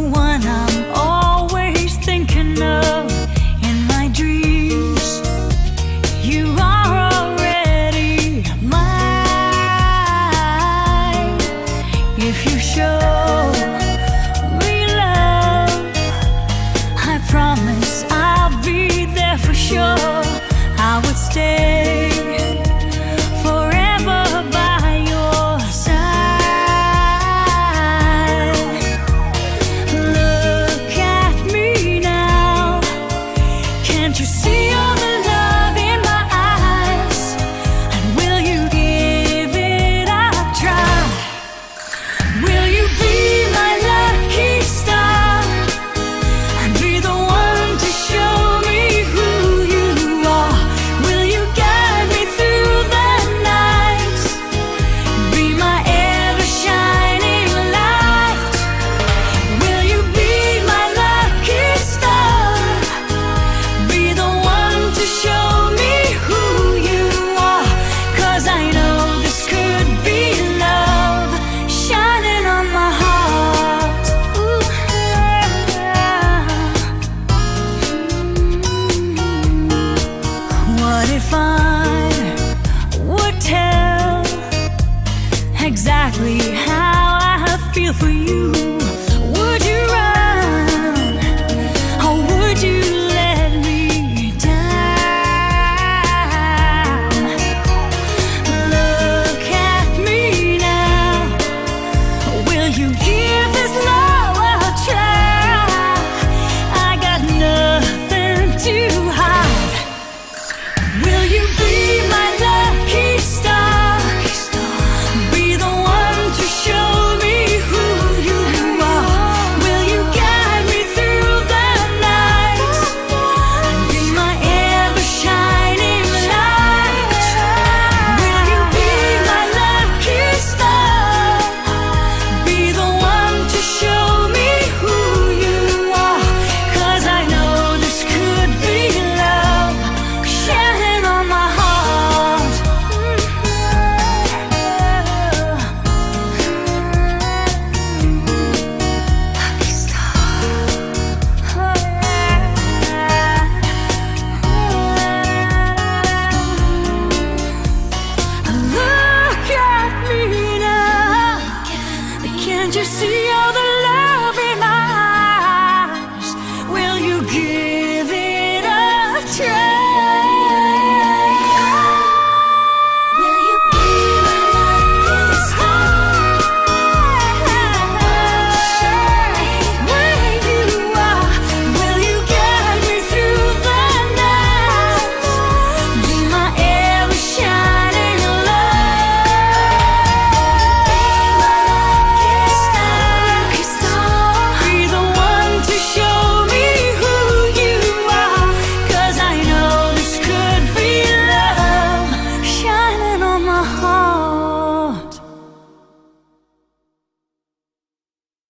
one I if I would tell exactly how I feel for you.